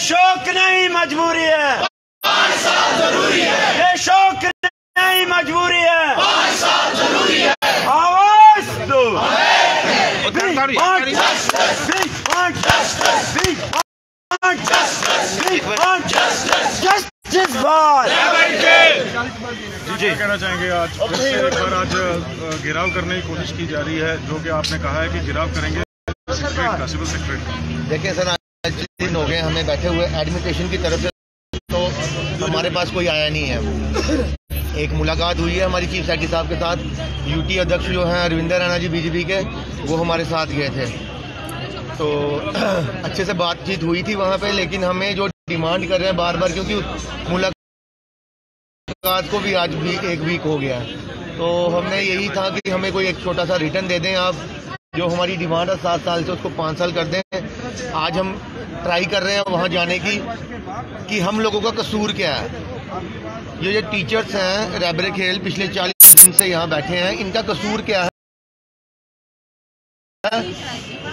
शौक नहीं मजबूरी है। ज़रूरी है ये शौक नहीं मजबूरी है। ज़रूरी है आवाज़ दो जी। कहना चाहेंगे आज बार आज घेराव करने की कोशिश की जा रही है जो कि आपने कहा है कि घेराव करेंगे। का सिविल सेक्रेटरी देखिए सर दिन हो गए, हमें बैठे हुए एडमिनिस्ट्रेशन की तरफ़ से तो हमारे पास कोई आया नहीं है। एक मुलाकात हुई है हमारी चीफ सेक्रेटरी साहब के साथ। यूटी अध्यक्ष जो हैं, अरविंदर राणा जी बीजेपी के, वो हमारे साथ गए थे। तो अच्छे से बातचीत हुई थी वहाँ पे, लेकिन हमें जो डिमांड कर रहे हैं बार बार क्योंकि मुलाकात को भी आज भी एक वीक हो गया तो हमने यही था कि हमें कोई एक छोटा सा रिटर्न दे दें आप, जो हमारी डिमांड है, सात साल से उसको पाँच साल कर दें। आज हम ट्राई कर रहे हैं वहाँ जाने की कि हम लोगों का कसूर क्या है। ये जो टीचर्स हैं रैबर खेल पिछले चालीस दिन से यहाँ बैठे हैं, इनका कसूर क्या है?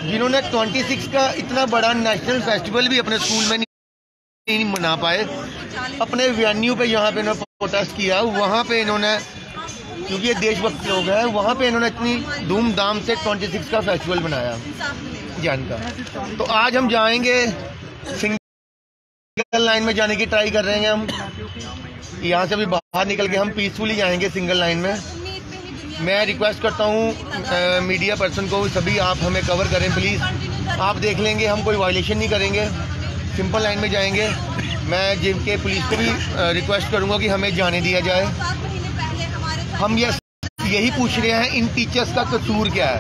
जिन्होंने 26 का इतना बड़ा नेशनल फेस्टिवल भी अपने स्कूल में नहीं मना पाए, अपने वेन्यू पे यहाँ पे इन्होंने प्रोटेस्ट किया, वहाँ पे इन्होंने, क्योंकि ये देशभक्त लोग हैं, वहाँ पे इन्होंने इतनी धूमधाम से 26 का फेस्टिवल बनाया जान का। तो आज हम जाएँगे सिंगल लाइन में जाने की ट्राई कर रहे हैं हम। यहाँ से भी बाहर निकल के हम पीसफुली जाएँगे सिंगल लाइन में। मैं रिक्वेस्ट करता हूँ मीडिया पर्सन को, सभी आप हमें कवर करें प्लीज़ आप देख लेंगे, हम कोई वायलेशन नहीं करेंगे। सिंपल लाइन में जाएँगे। मैं जिम के पुलिस को भी रिक्वेस्ट करूँगा कि हमें जाने दिया जाए। हम ये यही पूछ रहे हैं, इन टीचर्स का कसूर क्या है?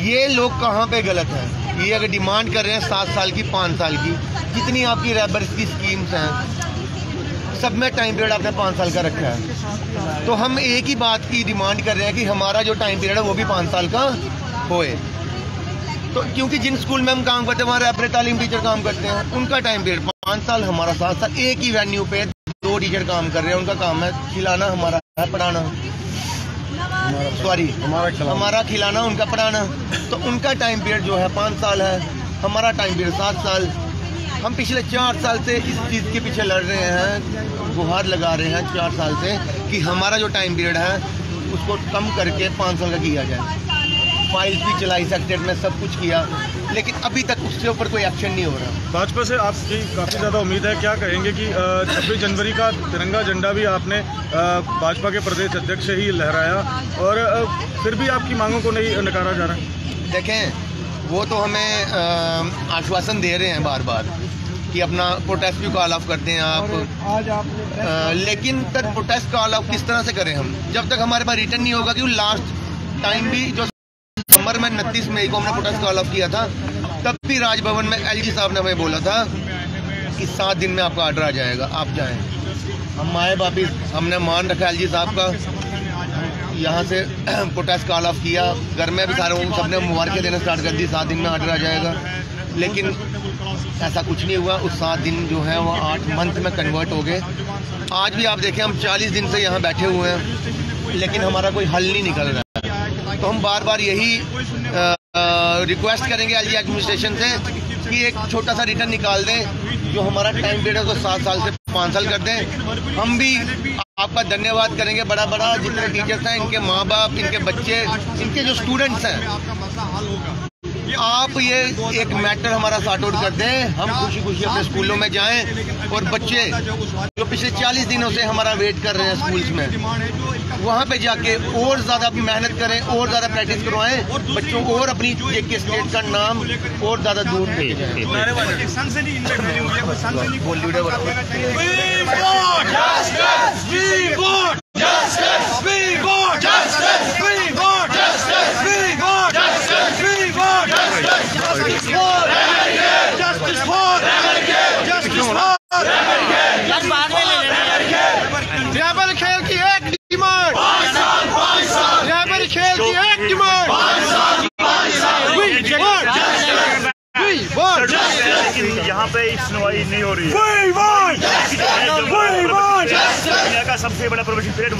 ये लोग कहाँ पे गलत हैं? ये अगर डिमांड कर रहे हैं सात साल की, पाँच साल की जितनी आपकी रैबर्स की स्कीम्स हैं? सब में टाइम पीरियड आपने पाँच साल का रखा है। तो हम एक ही बात की डिमांड कर रहे हैं कि हमारा जो टाइम पीरियड है वो भी पाँच साल का होए। तो क्योंकि जिन स्कूल में हम काम करते हैं, वहाँ रैपर, तालीम टीचर काम करते हैं, उनका टाइम पीरियड पाँच साल, हमारा सात साल, एक ही वेन्यू पे दो टीचर काम कर रहे हैं, उनका काम है खिलाना, हमारा है पढ़ाना। सॉरी हमारा हमारा खिलाना उनका पढ़ाना। तो उनका टाइम पीरियड जो है पाँच साल है। हमारा टाइम पीरियड सात साल। हम पिछले चार साल से इस चीज़ के पीछे लड़ रहे हैं गुहार लगा रहे हैं चार साल से कि हमारा जो टाइम पीरियड है उसको कम करके पाँच साल का किया जाए। फाइल्स भी चलाई सेक्रेट में सब कुछ किया लेकिन अभी तक उसके ऊपर कोई एक्शन नहीं हो रहा। भाजपा से आपकी काफ़ी ज़्यादा उम्मीद है क्या कहेंगे कि छब्बीस जनवरी का तिरंगा झंडा भी आपने भाजपा के प्रदेश अध्यक्ष से ही लहराया और फिर भी आपकी मांगों को नहीं नकारा जा रहा है? देखें वो तो हमें आश्वासन दे रहे हैं बार बार कि अपना प्रोटेस्ट भी कॉल ऑफ़ करते हैं आप। अ, लेकिन तक प्रोटेस्ट कॉल ऑफ़ किस तरह से करें हम? जब तक हमारे पास रिटर्न नहीं होगा कि लास्ट टाइम भी जो दिसंबर में उनतीस मई को हमने प्रोटेस्ट कॉल ऑफ़ किया था। तब भी राजभवन में एलजी साहब ने हमें बोला था कि सात दिन में आपका ऑर्डर आ जाएगा, आप जाएँ। हम आए वापिस हमने मान रखा एलजी साहब का। यहाँ से प्रोटेस्ट कॉल ऑफ़ किया। घर में भी सारे सबने मुबारकें देना स्टार्ट कर दी, सात दिन में ऑर्डर आ जाएगा। लेकिन ऐसा कुछ नहीं हुआ। उस सात दिन जो है, वो आठ मंथ में कन्वर्ट हो गए। आज भी आप देखें, हम चालीस दिन से यहाँ बैठे हुए हैं। लेकिन हमारा कोई हल नहीं निकल रहा। तो हम बार बार यही रिक्वेस्ट करेंगे एल एडमिनिस्ट्रेशन से कि एक छोटा सा रिटर्न निकाल दें, जो हमारा टाइम पीरियड है उसको सात साल से पाँच साल कर दें। हम भी आपका धन्यवाद करेंगे बड़ा बड़ा जितने टीचर्स हैं, इनके माँ बाप इनके बच्चे, इनके जो स्टूडेंट्स हैं। आप ये एक मैटर हमारा सॉर्ट आउट कर दें। हम खुशी खुशी अपने स्कूलों में जाएँ और बच्चे जो पिछले 40 दिनों से हमारा वेट कर रहे हैं स्कूल्स में वहाँ पे जाके और ज़्यादा मेहनत करें और ज़्यादा प्रैक्टिस करवाएँ बच्चों को और अपनी के स्टेट का नाम और ज़्यादा दूर लेके रैबर खेल की एक डिमांड रैबर खेल की एक डिमांड यहाँ पे सुनवाई नहीं हो रही है दुनिया का सबसे बड़ा प्रोफेशन पीरियड